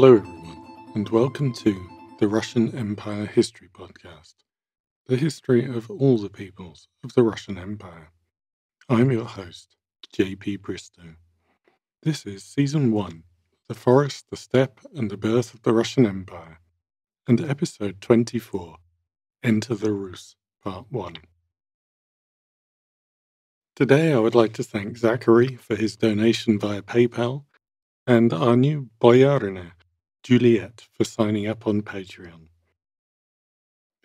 Hello, everyone, and welcome to the Russian Empire History Podcast, the history of all the peoples of the Russian Empire. I'm your host, JP Bristow. This is Season 1 The Forest, the Steppe, and the Birth of the Russian Empire, and Episode 24 Enter the Rus, Part 1. Today, I would like to thank Zachary for his donation via PayPal and our new Boyarina, Juliet, for signing up on Patreon.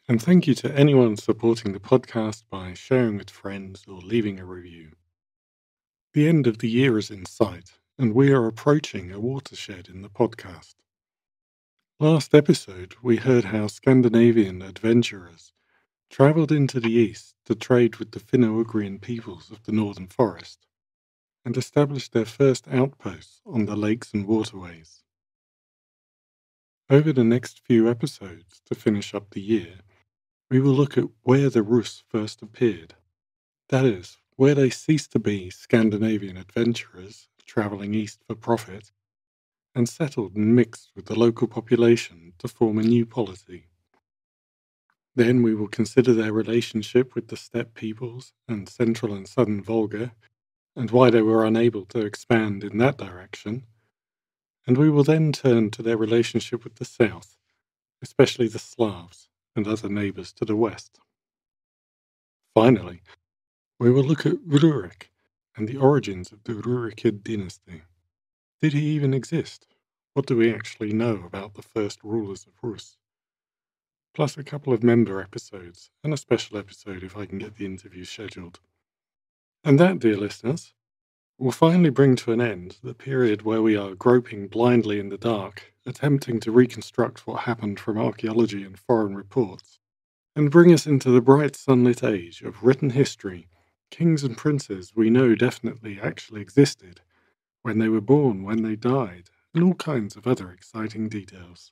And thank you to anyone supporting the podcast by sharing with friends or leaving a review. The end of the year is in sight, and we are approaching a watershed in the podcast. Last episode, we heard how Scandinavian adventurers travelled into the east to trade with the Finno-Ugrian peoples of the Northern Forest and established their first outposts on the lakes and waterways. Over the next few episodes, to finish up the year, we will look at where the Rus first appeared. That is, where they ceased to be Scandinavian adventurers travelling east for profit and settled and mixed with the local population to form a new polity. Then we will consider their relationship with the steppe peoples and central and southern Volga and why they were unable to expand in that direction. And we will then turn to their relationship with the south, especially the Slavs and other neighbours to the west. Finally, we will look at Rurik and the origins of the Rurikid dynasty. Did he even exist? What do we actually know about the first rulers of Rus? Plus a couple of member episodes and a special episode if I can get the interview scheduled. And that, dear listeners, will finally bring to an end the period where we are groping blindly in the dark, attempting to reconstruct what happened from archaeology and foreign reports, and bring us into the bright sunlit age of written history, kings and princes we know definitely actually existed, when they were born, when they died, and all kinds of other exciting details.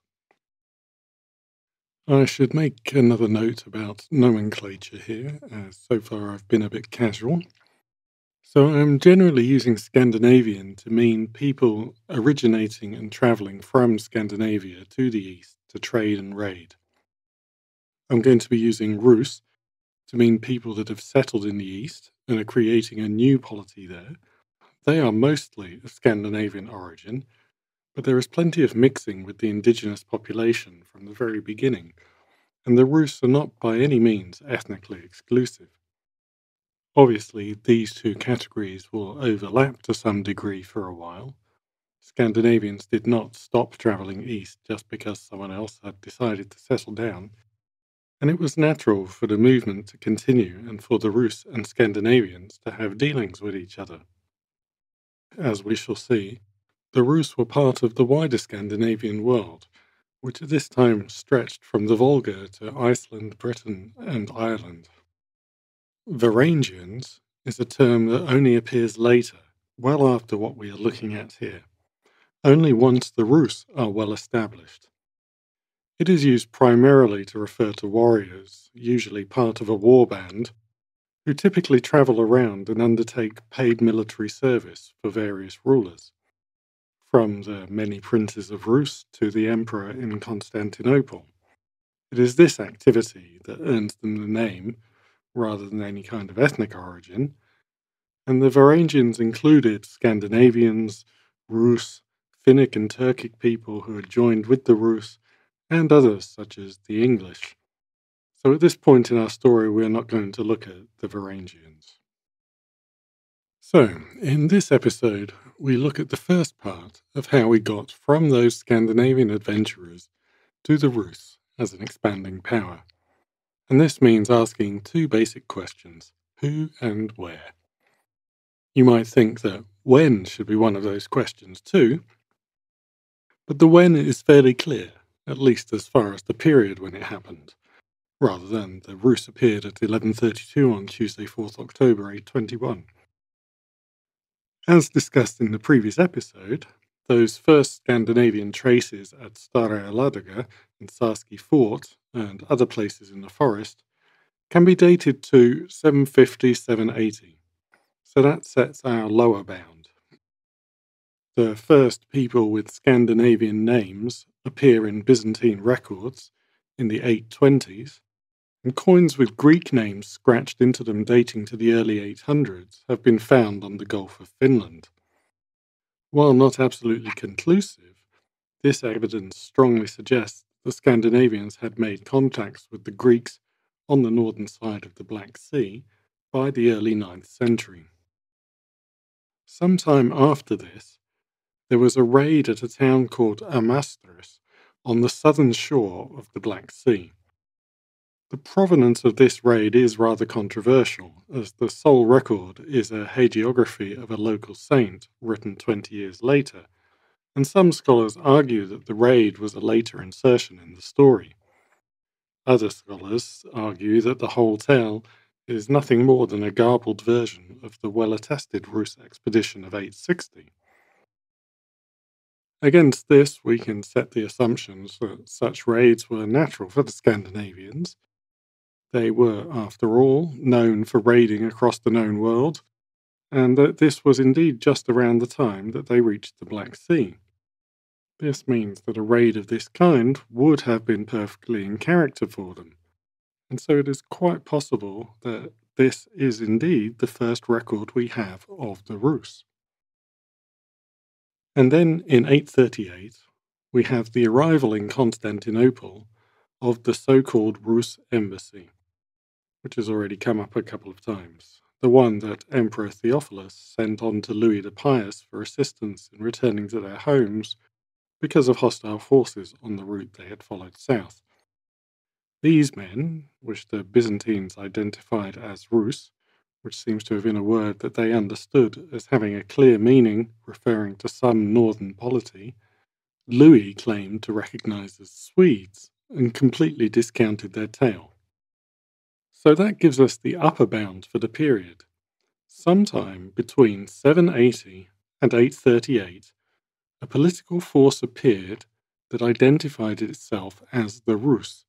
I should make another note about nomenclature here, as so far I've been a bit casual. So I'm generally using Scandinavian to mean people originating and traveling from Scandinavia to the east to trade and raid. I'm going to be using Rus to mean people that have settled in the east and are creating a new polity there. They are mostly of Scandinavian origin, but there is plenty of mixing with the indigenous population from the very beginning, and the Rus are not by any means ethnically exclusive. Obviously, these two categories will overlap to some degree for a while. Scandinavians did not stop travelling east just because someone else had decided to settle down, and it was natural for the movement to continue and for the Rus and Scandinavians to have dealings with each other. As we shall see, the Rus were part of the wider Scandinavian world, which at this time stretched from the Volga to Iceland, Britain, and Ireland. Varangians is a term that only appears later, well after what we are looking at here, only once the Rus are well established. It is used primarily to refer to warriors, usually part of a war band, who typically travel around and undertake paid military service for various rulers, from the many princes of Rus to the emperor in Constantinople. It is this activity that earns them the name rather than any kind of ethnic origin, and the Varangians included Scandinavians, Rus, Finnic and Turkic people who had joined with the Rus, and others such as the English. So at this point in our story, we're not going to look at the Varangians. So, in this episode, we look at the first part of how we got from those Scandinavian adventurers to the Rus as an expanding power. And this means asking two basic questions who and where. You might think that when should be one of those questions too, but the when is fairly clear, at least as far as the period when it happened, rather than the Rus appeared at 1132 on Tuesday, 4th October 821. As discussed in the previous episode, those first Scandinavian traces at Staraya Ladoga and Sarski Fort and other places in the forest can be dated to 750 780. So that sets our lower bound. The first people with Scandinavian names appear in Byzantine records in the 820s, and coins with Greek names scratched into them dating to the early 800s have been found on the Gulf of Finland. While not absolutely conclusive, this evidence strongly suggests the Scandinavians had made contacts with the Greeks on the northern side of the Black Sea by the early 9th century. Sometime after this, there was a raid at a town called Amastris on the southern shore of the Black Sea. The provenance of this raid is rather controversial, as the sole record is a hagiography of a local saint written 20 years later and some scholars argue that the raid was a later insertion in the story. Other scholars argue that the whole tale is nothing more than a garbled version of the well attested Rus expedition of 860. Against this, we can set the assumptions that such raids were natural for the Scandinavians. They were, after all, known for raiding across the known world, and that this was indeed just around the time that they reached the Black Sea. This means that a raid of this kind would have been perfectly in character for them, and so it is quite possible that this is indeed the first record we have of the Rus. And then in 838, we have the arrival in Constantinople of the so called Rus embassy, which has already come up a couple of times the one that Emperor Theophilus sent on to Louis the Pious for assistance in returning to their homes because of hostile forces on the route they had followed south. These men, which the Byzantines identified as Rus, which seems to have been a word that they understood as having a clear meaning referring to some northern polity, Louis claimed to recognize as Swedes and completely discounted their tale. So that gives us the upper bound for the period. Sometime between 780 and 838, a political force appeared that identified itself as the Rus,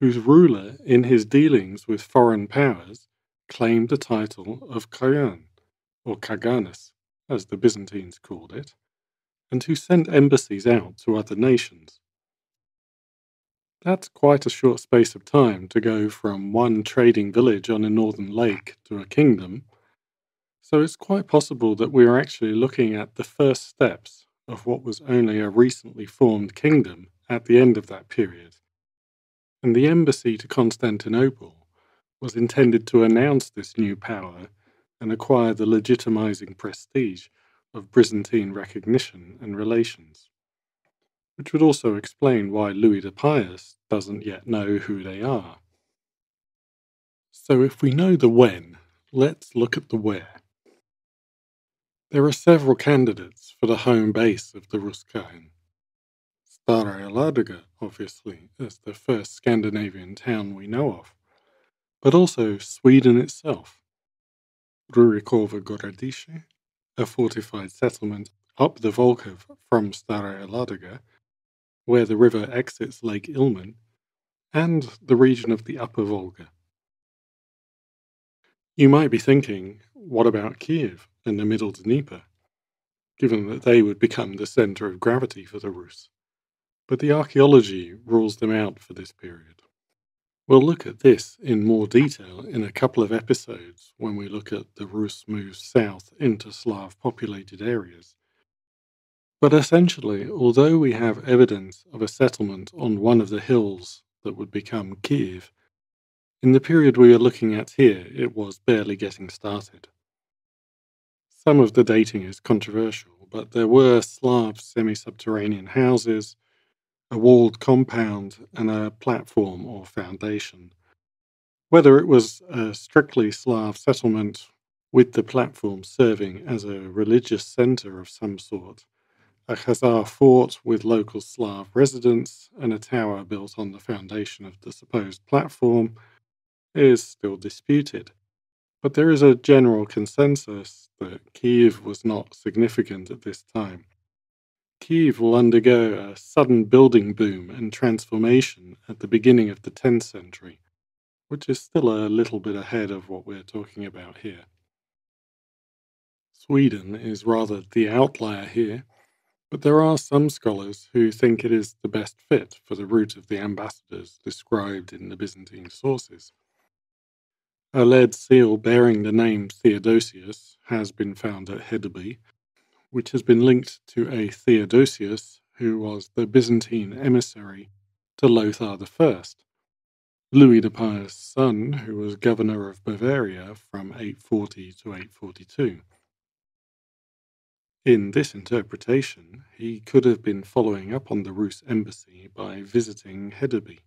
whose ruler, in his dealings with foreign powers, claimed the title of Khagan, or Kaganus, as the Byzantines called it, and who sent embassies out to other nations. That's quite a short space of time to go from one trading village on a northern lake to a kingdom, so it's quite possible that we are actually looking at the first steps of what was only a recently formed kingdom at the end of that period. And the embassy to Constantinople was intended to announce this new power and acquire the legitimizing prestige of Byzantine recognition and relations which would also explain why Louis the Pious doesn't yet know who they are. So, if we know the when, let's look at the where. There are several candidates for the home base of the Rus Khagan. Stara Ladoga, obviously, is the first Scandinavian town we know of, but also Sweden itself. Rurikovo Gorodishche, a fortified settlement up the Volkhov from Stara Ladoga, where the river exits Lake Ilmen, and the region of the Upper Volga. You might be thinking, what about Kiev and the Middle Dnieper, given that they would become the centre of gravity for the Rus? But the archaeology rules them out for this period. We'll look at this in more detail in a couple of episodes when we look at the Rus move south into Slav populated areas but essentially, although we have evidence of a settlement on one of the hills that would become Kiev, in the period we are looking at here, it was barely getting started. Some of the dating is controversial, but there were Slav semi subterranean houses, a walled compound, and a platform or foundation. Whether it was a strictly Slav settlement with the platform serving as a religious center of some sort a Khazar fort with local Slav residents and a tower built on the foundation of the supposed platform is still disputed. But there is a general consensus that Kiev was not significant at this time. Kiev will undergo a sudden building boom and transformation at the beginning of the 10th century, which is still a little bit ahead of what we're talking about here. Sweden is rather the outlier here, but there are some scholars who think it is the best fit for the route of the ambassadors described in the Byzantine sources. A lead seal bearing the name Theodosius has been found at Hedeby, which has been linked to a Theodosius who was the Byzantine emissary to Lothar I, Louis the Pious' son, who was governor of Bavaria from 840 to 842. In this interpretation, he could have been following up on the Rus embassy by visiting Hedeby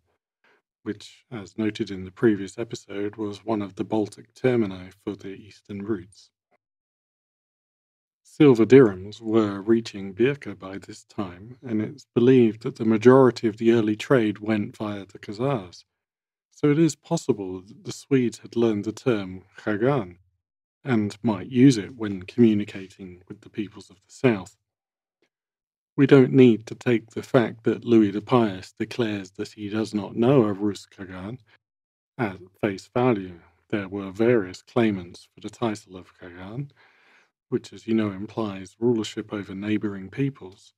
which, as noted in the previous episode, was one of the Baltic termini for the eastern routes. Silver dirhams were reaching Birka by this time, and it's believed that the majority of the early trade went via the Khazars. So it is possible that the Swedes had learned the term Khagan and might use it when communicating with the peoples of the south. We don't need to take the fact that Louis the Pious declares that he does not know of Rus Kagan at face value. There were various claimants for the title of Kagan, which, as you know, implies rulership over neighboring peoples.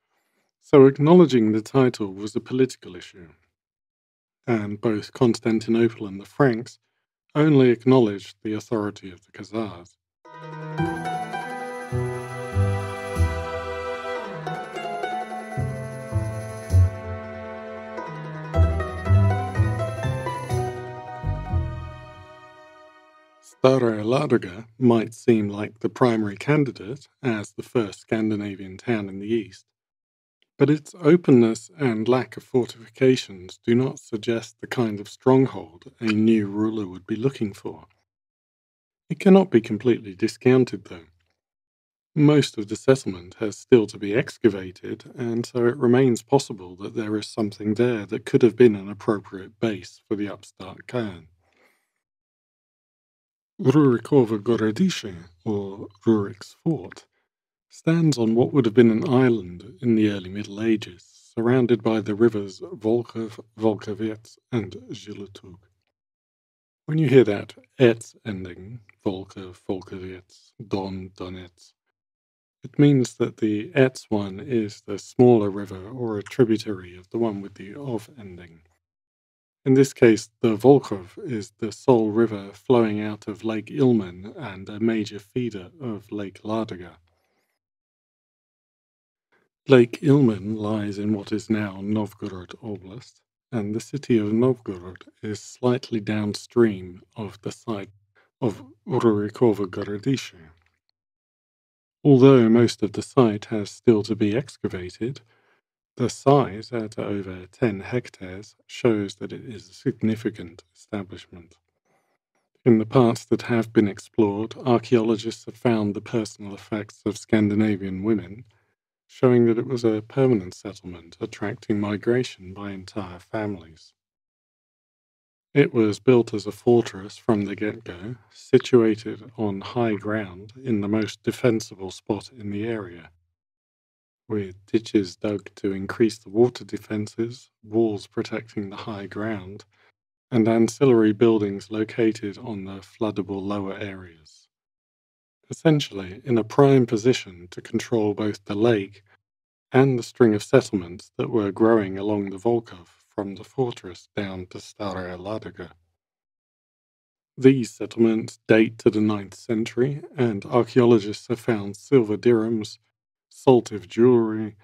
So acknowledging the title was a political issue. And both Constantinople and the Franks only acknowledged the authority of the Khazars. Stara Ladoga might seem like the primary candidate as the first Scandinavian town in the east, but its openness and lack of fortifications do not suggest the kind of stronghold a new ruler would be looking for. It cannot be completely discounted, though. Most of the settlement has still to be excavated, and so it remains possible that there is something there that could have been an appropriate base for the upstart Khan. Rurikovo Gorodishche, or Rurik's Fort, stands on what would have been an island in the early Middle Ages, surrounded by the rivers Volkhov, Volkhovets, and Zhilotug. When you hear that et ending, Volkhov, Volkhovets, Don, Donets, it means that the et one is the smaller river or a tributary of the one with the ov ending. In this case, the Volkhov is the sole river flowing out of Lake Ilmen and a major feeder of Lake Ladoga. Lake Ilmen lies in what is now Novgorod Oblast, and the city of Novgorod is slightly downstream of the site of Rurikovo Gorodishche. Although most of the site has still to be excavated, the size, at over 10 hectares, shows that it is a significant establishment. In the parts that have been explored, archaeologists have found the personal effects of Scandinavian women, showing that it was a permanent settlement attracting migration by entire families. It was built as a fortress from the get go, situated on high ground in the most defensible spot in the area with ditches dug to increase the water defences, walls protecting the high ground, and ancillary buildings located on the floodable lower areas. Essentially, in a prime position to control both the lake and the string of settlements that were growing along the Volkhov from the fortress down to Staraya Ladoga. These settlements date to the 9th century, and archaeologists have found silver dirhams, saltive jewelry,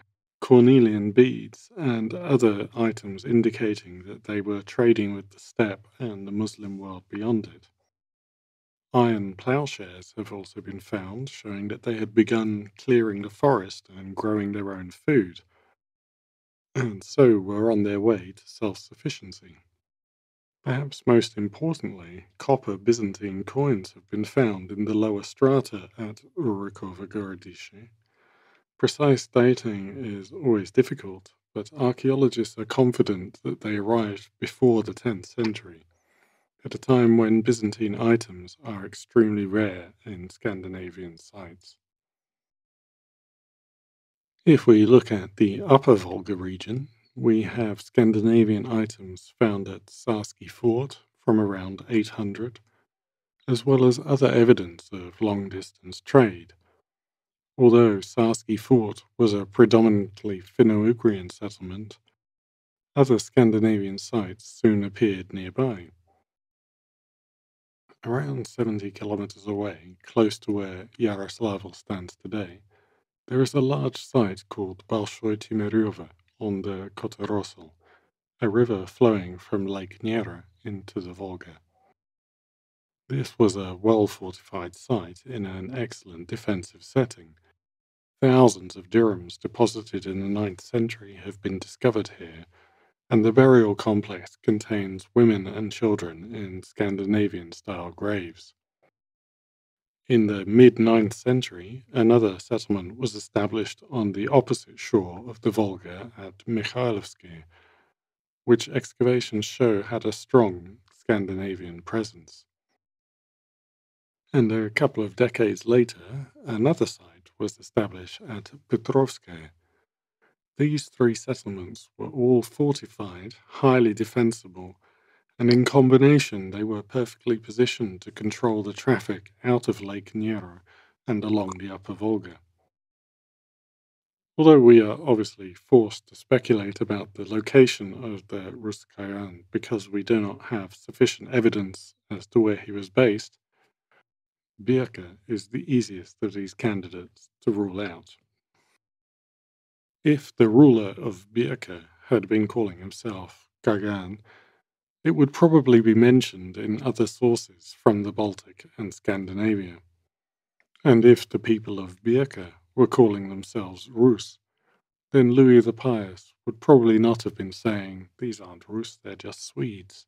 cornelian beads, and other items indicating that they were trading with the steppe and the Muslim world beyond it. Iron plowshares have also been found, showing that they had begun clearing the forest and growing their own food, and so were on their way to self sufficiency. Perhaps most importantly, copper Byzantine coins have been found in the lower strata at Rurikovo Gorodishche, Precise dating is always difficult, but archaeologists are confident that they arrived before the 10th century, at a time when Byzantine items are extremely rare in Scandinavian sites. If we look at the Upper Volga region, we have Scandinavian items found at Sarski Fort from around 800, as well as other evidence of long distance trade Although Sarski Fort was a predominantly Finno-Ugrian settlement, other Scandinavian sites soon appeared nearby. Around 70 kilometers away, close to where Yaroslavl stands today, there is a large site called Bolshoi Timerevo on the Kotorosl, a river flowing from Lake Nero into the Volga. This was a well-fortified site in an excellent defensive setting. Thousands of dirhams deposited in the 9th century have been discovered here, and the burial complex contains women and children in Scandinavian-style graves. In the mid-9th century, another settlement was established on the opposite shore of the Volga at Mikhailovsky, which excavations show had a strong Scandinavian presence. And a couple of decades later, another site was established at Petrovskaya, these three settlements were all fortified, highly defensible, and in combination they were perfectly positioned to control the traffic out of Lake Nero and along the upper Volga. Although we are obviously forced to speculate about the location of the Rus Khagan because we do not have sufficient evidence as to where he was based, Birka is the easiest of these candidates to rule out. If the ruler of Birka had been calling himself Khagan, it would probably be mentioned in other sources from the Baltic and Scandinavia. And if the people of Birka were calling themselves Rus, then Louis the Pious would probably not have been saying, These aren't Rus, they're just Swedes.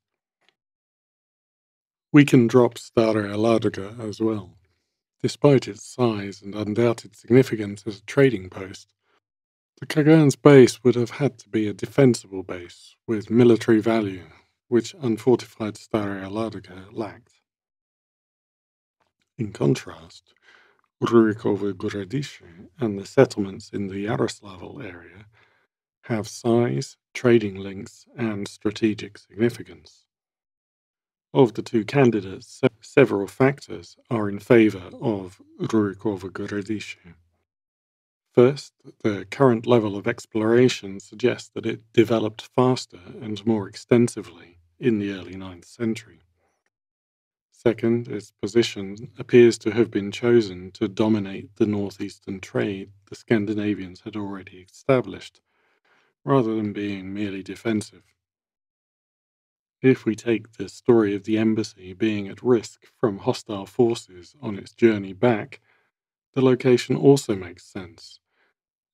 We can drop Stare Ladoga as well. Despite its size and undoubted significance as a trading post, the Khagan's base would have had to be a defensible base with military value, which unfortified Stare Ladoga lacked. In contrast, Rurikovo Gorodishche and the settlements in the Yaroslavl area have size, trading links, and strategic significance. Of the two candidates, several factors are in favor of Rurikovo Gorodishche. First, the current level of exploration suggests that it developed faster and more extensively in the early 9th century. Second, its position appears to have been chosen to dominate the northeastern trade the Scandinavians had already established, rather than being merely defensive. If we take the story of the embassy being at risk from hostile forces on its journey back, the location also makes sense,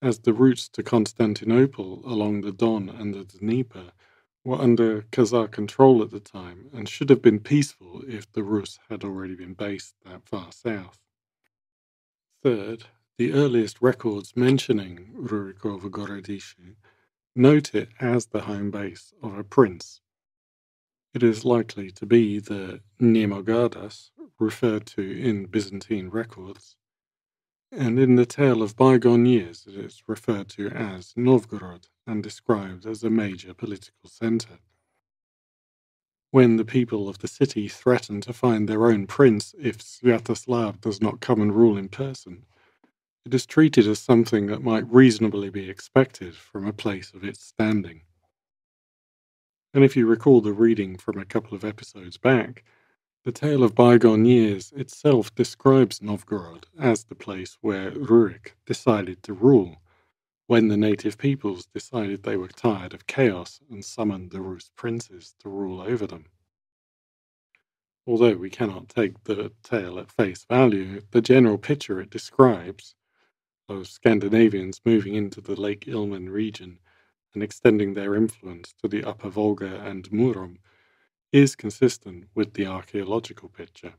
as the routes to Constantinople along the Don and the Dnieper were under Khazar control at the time and should have been peaceful if the Rus had already been based that far south. Third, the earliest records mentioning Rurikovo Gorodishche note it as the home base of a prince. It is likely to be the Nemogardas referred to in Byzantine records, and in the tale of bygone years it is referred to as Novgorod and described as a major political centre. When the people of the city threaten to find their own prince if Sviatoslav does not come and rule in person, it is treated as something that might reasonably be expected from a place of its standing. And if you recall the reading from a couple of episodes back, the tale of bygone years itself describes Novgorod as the place where Rurik decided to rule, when the native peoples decided they were tired of chaos and summoned the Rus princes to rule over them. Although we cannot take the tale at face value, the general picture it describes of Scandinavians moving into the Lake Ilmen region and extending their influence to the upper Volga and Murom is consistent with the archaeological picture.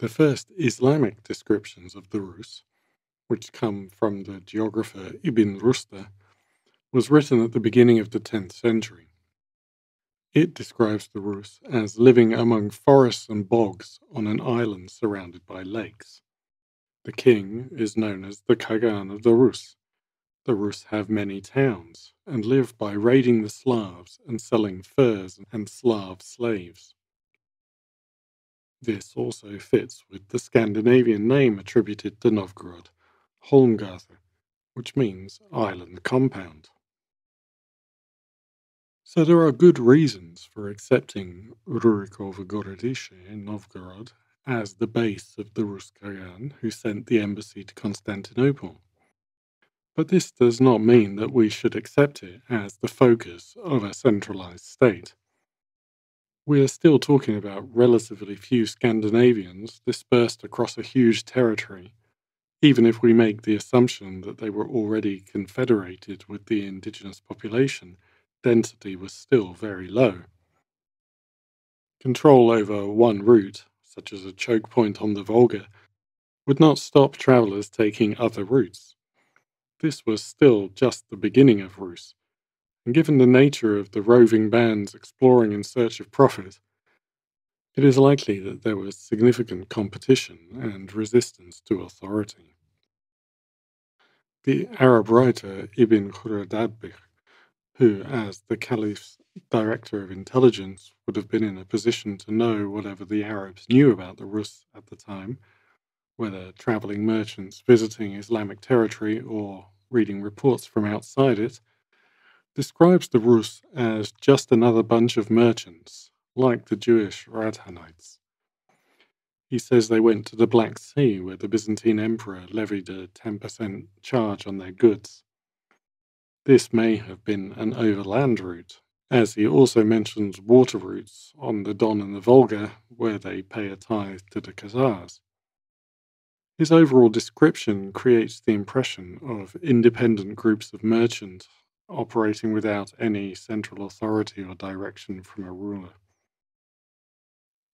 The first Islamic descriptions of the Rus, which come from the geographer Ibn Rusta, was written at the beginning of the 10th century. It describes the Rus as living among forests and bogs on an island surrounded by lakes. The king is known as the Kagan of the Rus. The Rus have many towns and live by raiding the Slavs and selling furs and Slav slaves. This also fits with the Scandinavian name attributed to Novgorod, Holmgarth, which means island compound. So there are good reasons for accepting Rurikovo Gorodishche in Novgorod as the base of the Rus Khagan who sent the embassy to Constantinople. But this does not mean that we should accept it as the focus of a centralized state. We are still talking about relatively few Scandinavians dispersed across a huge territory, even if we make the assumption that they were already confederated with the indigenous population density was still very low. Control over one route, such as a choke point on the Volga, would not stop travellers taking other routes. This was still just the beginning of Rus, and given the nature of the roving bands exploring in search of profit, it is likely that there was significant competition and resistance to authority. The Arab writer Ibn Khurradadbih who, as the Caliph's director of intelligence, would have been in a position to know whatever the Arabs knew about the Rus at the time, whether traveling merchants visiting Islamic territory or reading reports from outside it, describes the Rus as just another bunch of merchants, like the Jewish Radhanites. He says they went to the Black Sea, where the Byzantine emperor levied a 10% charge on their goods. This may have been an overland route, as he also mentions water routes on the Don and the Volga, where they pay a tithe to the Khazars. His overall description creates the impression of independent groups of merchants operating without any central authority or direction from a ruler.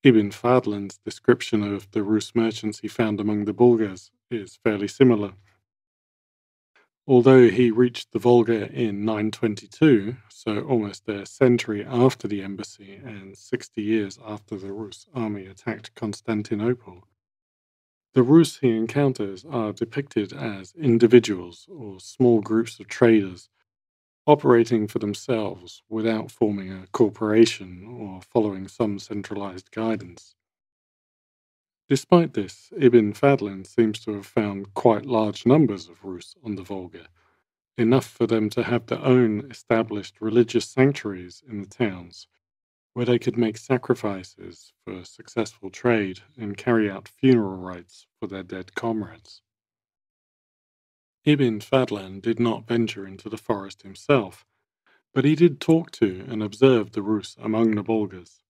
Ibn Fadlan's description of the Rus merchants he found among the Bulgars is fairly similar. Although he reached the Volga in 922, so almost a century after the embassy and 60 years after the Rus army attacked Constantinople, the Rus he encounters are depicted as individuals or small groups of traders operating for themselves without forming a corporation or following some centralized guidance. Despite this, Ibn Fadlan seems to have found quite large numbers of Rus on the Volga, enough for them to have their own established religious sanctuaries in the towns, where they could make sacrifices for successful trade and carry out funeral rites for their dead comrades. Ibn Fadlan did not venture into the forest himself, but he did talk to and observe the Rus among the Bulgars.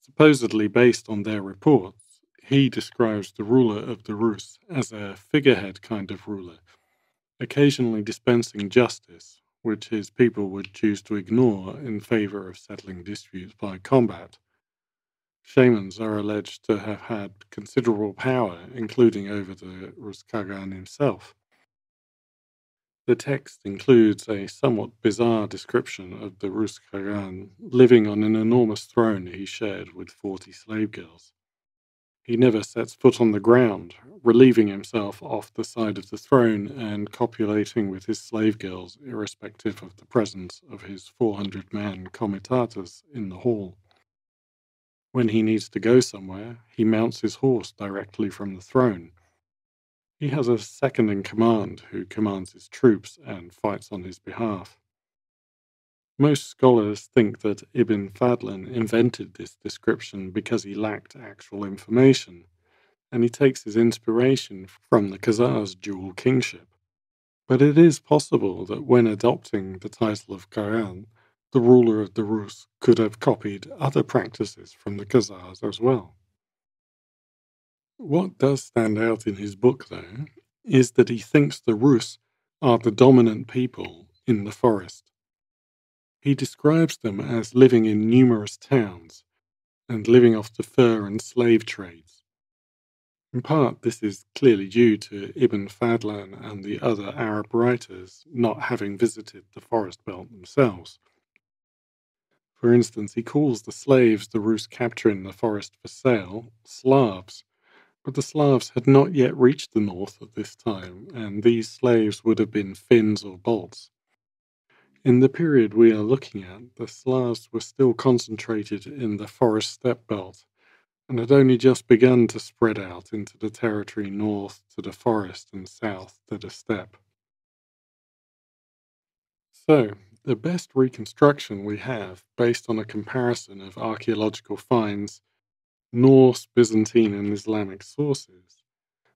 Supposedly based on their reports, he describes the ruler of the Rus as a figurehead kind of ruler, occasionally dispensing justice, which his people would choose to ignore in favor of settling disputes by combat. Shamans are alleged to have had considerable power, including over the Rus Khagan himself. The text includes a somewhat bizarre description of the Rus Khagan living on an enormous throne he shared with 40 slave girls. He never sets foot on the ground, relieving himself off the side of the throne and copulating with his slave girls, irrespective of the presence of his 400 man comitatus in the hall. When he needs to go somewhere, he mounts his horse directly from the throne. He has a second in command who commands his troops and fights on his behalf. Most scholars think that Ibn Fadlan invented this description because he lacked actual information, and he takes his inspiration from the Khazars' dual kingship. But it is possible that when adopting the title of Khagan, the ruler of the Rus could have copied other practices from the Khazars as well. What does stand out in his book, though, is that he thinks the Rus are the dominant people in the forest he describes them as living in numerous towns and living off the fur and slave trades. In part, this is clearly due to Ibn Fadlan and the other Arab writers not having visited the forest belt themselves. For instance, he calls the slaves the Rus capture in the forest for sale Slavs, But the Slavs had not yet reached the north at this time, and these slaves would have been Finns or Balts. In the period we are looking at, the Slavs were still concentrated in the forest steppe belt and had only just begun to spread out into the territory north to the forest and south to the steppe. So, the best reconstruction we have, based on a comparison of archaeological finds, Norse, Byzantine, and Islamic sources,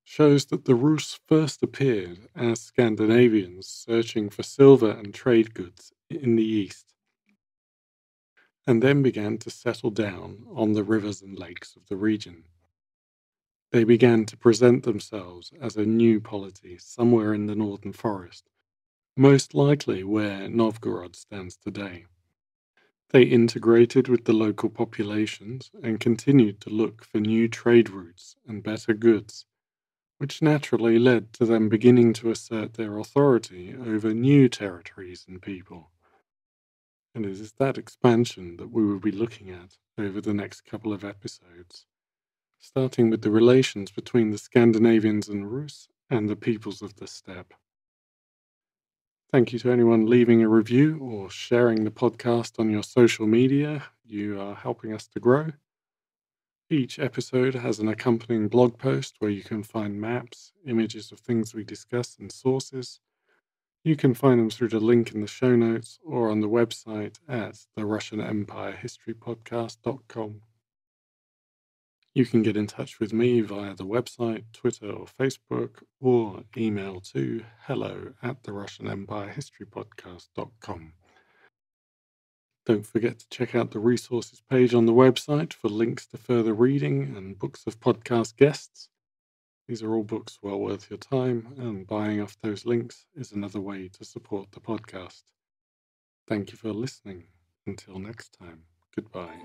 shows that the Rus first appeared as Scandinavians searching for silver and trade goods in the east and then began to settle down on the rivers and lakes of the region. They began to present themselves as a new polity somewhere in the northern forest, most likely where Novgorod stands today. They integrated with the local populations and continued to look for new trade routes and better goods, which naturally led to them beginning to assert their authority over new territories and people. And it is that expansion that we will be looking at over the next couple of episodes, starting with the relations between the Scandinavians and Rus and the peoples of the steppe. Thank you to anyone leaving a review or sharing the podcast on your social media. You are helping us to grow. Each episode has an accompanying blog post where you can find maps, images of things we discuss, and sources you can find them through the link in the show notes or on the website at the Russian Empire History Podcast.com. You can get in touch with me via the website, Twitter, or Facebook, or email to hello at the Russian Empire History Podcast.com. Don't forget to check out the resources page on the website for links to further reading and books of podcast guests. These are all books well worth your time, and buying off those links is another way to support the podcast. Thank you for listening. Until next time, goodbye.